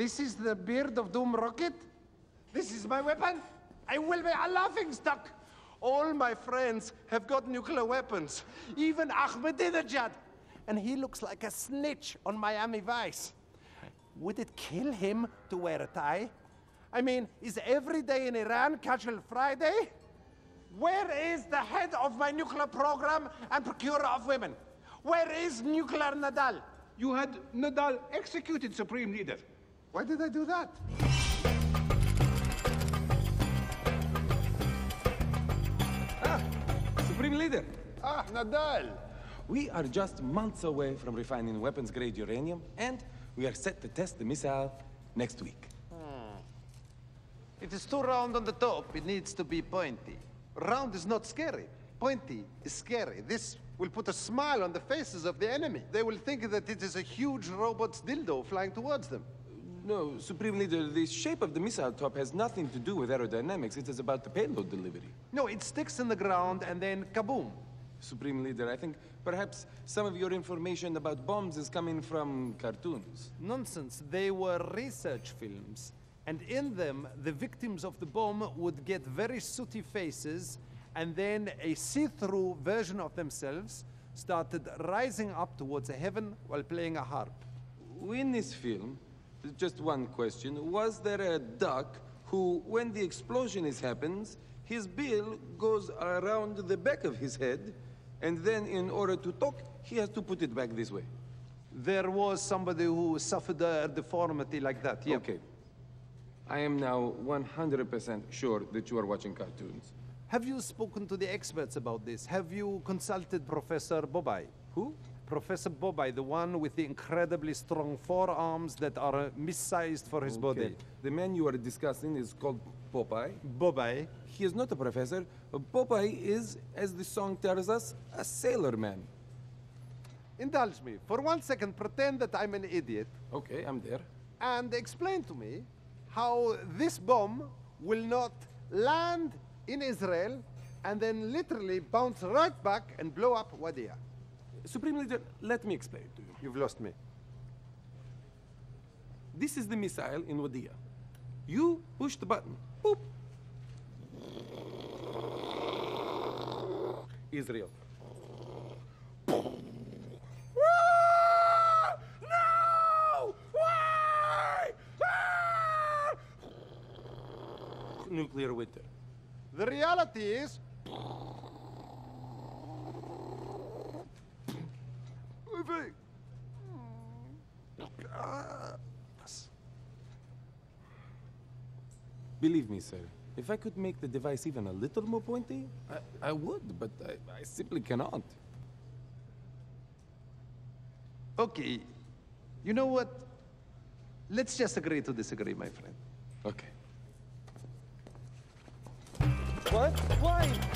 This is the beard of Doom Rocket? This is my weapon? I will be a laughing stock! All my friends have got nuclear weapons, even Ahmadinejad. And he looks like a snitch on Miami Vice. Would it kill him to wear a tie? I mean, is every day in Iran Casual Friday? Where is the head of my nuclear program and procurer of women? Where is nuclear Nadal? You had Nadal executed, Supreme Leader. Why did I do that? Ah, Supreme Leader, Ah, Nadal. we are just months away from refining weapons-grade uranium, and we are set to test the missile next week. It is too round on the top. It needs to be pointy. Round is not scary. Pointy is scary. This will put a smile on the faces of the enemy. They will think that it is a huge robot's dildo flying towards them. No, Supreme Leader, the shape of the missile top has nothing to do with aerodynamics. It is about the payload delivery. No, it sticks in the ground and then kaboom. Supreme Leader, I think perhaps some of your information about bombs is coming from cartoons. Nonsense. They were research films. And in them, the victims of the bomb would get very sooty faces, and then a see through version of themselves started rising up towards heaven while playing a harp. In this film, just one question, was there a duck who, when the explosion is happens, his bill goes around the back of his head, and then in order to talk, he has to put it back this way? There was somebody who suffered a deformity like that, yeah. Okay. I am now 100% sure that you are watching cartoons. Have you spoken to the experts about this? Have you consulted Professor Bobai? Who? Professor Bobai, the one with the incredibly strong forearms that are uh, missized for his body. Okay. The man you are discussing is called Popeye. Bobai. He is not a professor. Popeye is, as the song tells us, a sailor man. Indulge me. For one second, pretend that I'm an idiot Okay, I'm there. and explain to me how this bomb will not land in Israel and then literally bounce right back and blow up Wadiya. Supreme Leader, let me explain to you. You've lost me. This is the missile in Wadiya. You push the button. Boop. Israel. No! Why? Nuclear winter. The reality is, Believe me, sir, if I could make the device even a little more pointy, I, I would, but I, I simply cannot. okay, you know what? Let's just agree to disagree, my friend. Okay. What? Why?